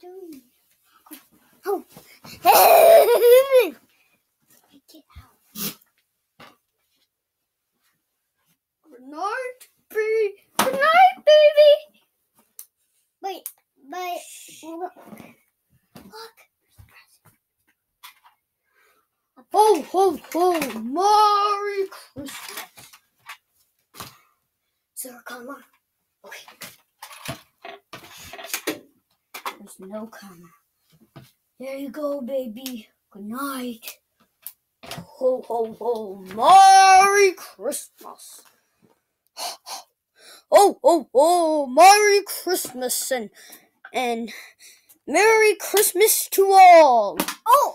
doing? Oh. Get out. Good night, baby. Good night, baby. Wait, but look. Look. Ho, ho, ho! Merry Christmas! Sir, come on. There's no comma. There you go, baby. Good night. Ho, ho, ho! Merry Christmas! Oh, oh, oh! Merry Christmas and and Merry Christmas to all! Oh.